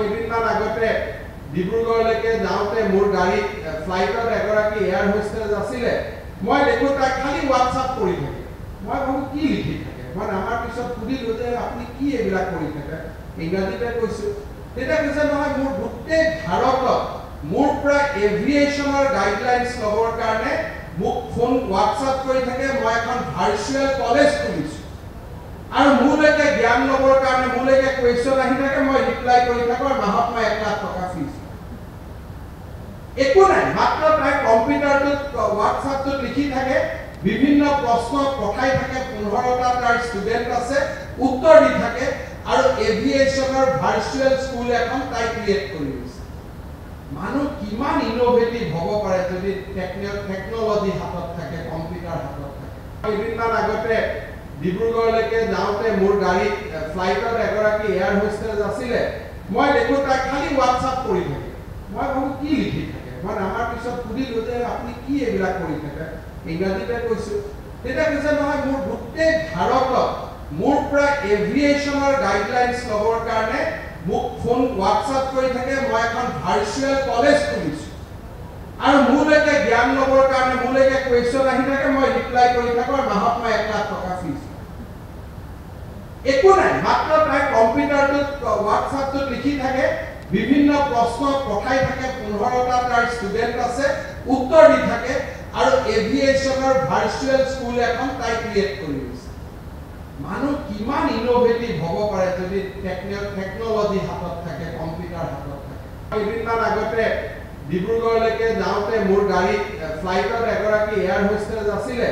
কেইদিনমান আগতে ডিব্ৰুগড়লৈকে যাওঁতে মোৰ গাড়ীত ফ্লাইটত এগৰাকী এয়াৰ হোষ্টেজ আছিলে। মই দেখো তাই খালি হোৱাটছআপ কৰি থাকে। মই ভাবো কি লিখি থাকে? মই নামাৰ পিছত সুধিলো যে আপুনি কি এইবিলাক কৰি থাকে? ইংৰাজীতে কৈছো। তেতিয়া কৈছে নহয় মোৰ গোটেই ভাৰতত মোৰ পৰা এভিয়েশ্যনৰ গাইডলাইনছ ল'বৰ কাৰণে মোক ফোন হোৱাটছআপ কৰি থাকে। মই এখন ভাৰ্চুৱেল কলেজ খুলিছোঁ। জ্ঞান ল'বৰ কাৰণে মোলৈকে কুৱেশ্যন আহি থাকে মই ৰিপ্লাই কৰি থাকোঁ আৰু মাহত মই এক লাখ টকা ফিজ একো নাই মাত্ৰ তাই কম্পিউটাৰটোত হোৱাটছআপটোত লিখি থাকে বিভিন্ন প্ৰশ্ন পঠাই থাকে পোন্ধৰটা তাৰ ষ্টুডেণ্ট আছে উত্তৰ দি থাকে আৰু এভিয়েশ্যনৰ ভাৰ্চুৱেল স্কুল এখন তাই ক্ৰিয়েট কৰি দিছে মানুহ কিমান ইন'ভেটিভ হ'ব পাৰে যদি টেকন'লজি হাতত থাকে কম্পিউটাৰ হাতত থাকে। কেইদিনমান আগতে ডিব্ৰুগড়লৈকে যাওঁতে মোৰ গাড়ীত ফ্লাইটত এগৰাকী এয়াৰ হোষ্টেজ আছিলে। মই দেখো তাই খালি হোৱাটছআপ কৰি থাকে। মই ভাবো কি লিখি থাকে? মই নামাৰ পিছত সুধিলো যে আপুনি কি এইবিলাক কৰি থাকে? ইংৰাজীতে কৈছো তেতিয়া কৈছে নহয় মোৰ গোটেই ভাৰতত মোৰ পৰা এভিয়েশ্যনৰ গাইডলাইনছ ল'বৰ কাৰণে মোক ফোন হোৱাটছআপ কৰি থাকে। মই এখন ভাৰ্চুৱেল কলেজ খুলিছোঁ। আৰু মোলৈকে জ্ঞান ল'বৰ কাৰণে মোলৈকে কুৱেশ্যন আহি থাকে। মই ৰিপ্লাই কৰি থাকোঁ আৰু মাহত মই এক লাখ টকা একো নাই মাত্ৰ তাই কম্পিউটাৰটোত হোৱাটছআপটোত লিখি থাকে বিভিন্ন প্ৰশ্ন পঠাই থাকে পোন্ধৰটা তাৰ ষ্টুডেণ্ট আছে উত্তৰ দি থাকে আৰু এভিয়েশ্যনৰ ভাৰ্চুৱেল স্কুল এখন তাই ক্ৰিয়েট কৰি দিছে মানুহ কিমান ইন'ভেটিভ হ'ব পাৰে যদি টেকন'লজি হাতত থাকে কম্পিউটাৰ হাতত থাকে। কেইদিনমান আগতে ডিব্ৰুগড়লৈকে যাওঁতে মোৰ গাড়ীত ফ্লাইটত এগৰাকী এয়াৰ হোষ্টেজ আছিলে।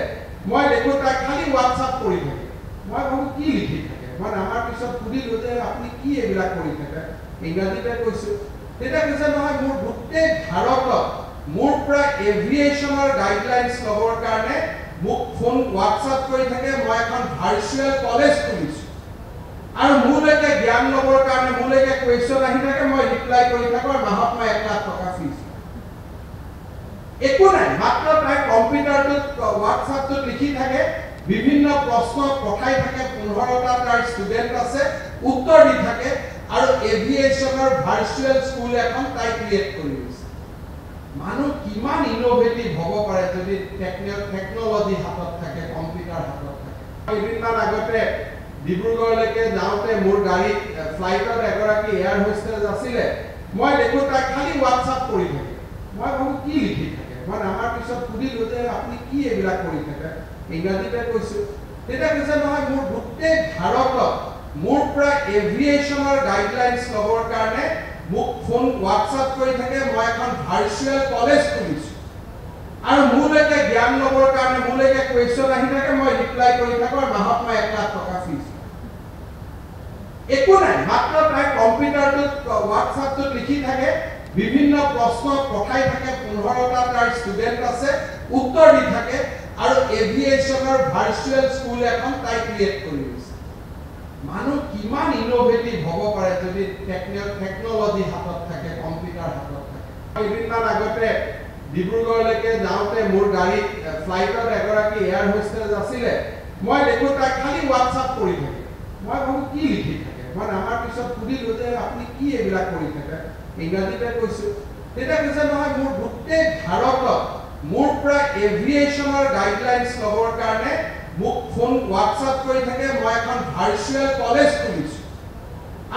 মই দেখো তাই খালি হোৱাটছআপ কৰি থাকে। মই ভাবো কি লিখি থাকে? মই নামাৰ পিছত সুধিলো যে আপুনি কি এইবিলাক কৰি থাকে? ইংৰাজীতে কৈছো তেতিয়া কৈছে নহয় মোৰ গোটেই ভাৰতত মোৰ পৰা এভিয়েশ্যনৰ গাইডলাইনছ ল'বৰ কাৰণে মোক ফোন হোৱাটছআপ কৰি থাকে মই এখন ভাৰ্চুৱেল কলেজ খুলিছোঁ। আৰু মোলৈকে জ্ঞান ল'বৰ কাৰণে মোলৈকে কুৱেশ্যন আহি থাকে মই ৰিপ্লাই কৰি থাকোঁ আৰু মাহত মই এক লাখ টকা ফিজ একো নাই মাত্ৰ তাই কম্পিউটাৰটোত হোৱাটছআপটোত লিখি থাকে বিভিন্ন প্ৰশ্ন পঠাই থাকে পোন্ধৰটা তাৰ ষ্টুডেণ্ট আছে উত্তৰ দি থাকে আৰু এভিয়েশ্যনৰ ভাৰ্চুৱেল স্কুল এখন তাই ক্ৰিয়েট কৰি দিছে মানুহ কিমান ইন'ভেটিভ হ'ব পাৰে যদি টেকন'লজি হাতত থাকে কম্পিউটাৰ হাতত থাকে। কেইদিনমান আগতে ডিব্ৰুগড়লৈকে যাওঁতে মোৰ গাড়ীত ফ্লাইটত এগৰাকী এয়াৰ হোষ্টেজ আছিলে। মই দেখো তাই খালি হোৱাটছআপ কৰি থাকে। মই ভাবো কি লিখি থাকে? মই নামাৰ পিছত সুধিলো যে আপুনি কি এইবিলাক কৰি থাকে? ইংৰাজীতে কৈছো। তেতিয়া কৈছে নহয় মোৰ গোটেই ভাৰতত মোৰ পৰা এভিয়েশ্যনৰ গাইডলাইনছ ল'বৰ কাৰণে মোক ফোন হোৱাটছআপ কৰি থাকে মই এখন ভাৰ্চুৱেল কলেজ খুলিছোঁ। আৰু মোলৈকে জ্ঞান ল'বৰ কাৰণে মোলৈকে কুৱেশ্যন আহি থাকে মই ৰিপ্লাই কৰি থাকোঁ আৰু মাহত মই এক লাখ টকা ফিজ একো নাই মাত্ৰ তাই কম্পিউটাৰটোত হোৱাটছআপটোত লিখি থাকে বিভিন্ন প্ৰশ্ন পঠাই থাকে পোন্ধৰটা তাৰ ষ্টুডেণ্ট আছে উত্তৰ দি থাকে এভিয়েশ্যনৰ ভাৰ্চুৱেল স্কুল এখন তাই ক্ৰিয়েট কৰি দিছে মানুহ কিমান ইন'ভেটিভ হ'ব পাৰে যদি টেকন'লজি হাতত থাকে কম্পিউটাৰ হাতত থাকে। কেইদিনমান আগতে ডিব্ৰুগড়লৈকে যাওঁতে মোৰ গাড়ীত ফ্লাইটত এগৰাকী এয়াৰ হোষ্টেজ আছিলে। মই দেখো তাই খালি হোৱাটছআপ কৰি থাকে। মই ভাবো কি লিখি থাকে? মই নামাৰ পিছত সুধিলো যে আপুনি কি এইবিলাক কৰি থাকে? ইংৰাজীতে কৈছো তেতিয়া কৈছে নহয় মোৰ গোটেই ভাৰতত মোৰ পৰা এভিয়েশ্যনৰ গাইডলাইনছ ল'বৰ কাৰণে মোক ফোন হোৱাটছআপ কৰি থাকে মই এখন ভাৰ্চুৱেল কলেজ খুলিছোঁ।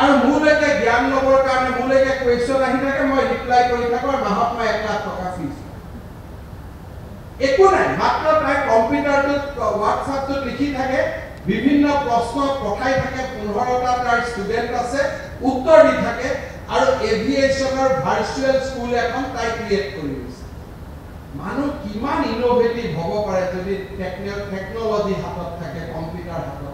আৰু মোলৈকে জ্ঞান ল'বৰ কাৰণে মোলৈকে কুৱেশ্যন আহি থাকে মই ৰিপ্লাই কৰি থাকোঁ আৰু মাহত মই এক লাখ টকা ফিজ একো নাই মাত্ৰ তাই কম্পিউটাৰটোত হোৱাটছআপটোত লিখি থাকে বিভিন্ন প্ৰশ্ন পঠাই থাকে পোন্ধৰটা তাৰ ষ্টুডেণ্ট আছে উত্তৰ দি থাকে আৰু এভিয়েশ্যনৰ ভাৰ্চুৱেল স্কুল এখন তাই ক্ৰিয়েট কৰি দিছে। মানুহ কিমান ইন'ভেটিভ হ'ব পাৰে যদি টেকন'লজি হাতত থাকে কম্পিউটাৰ হাতত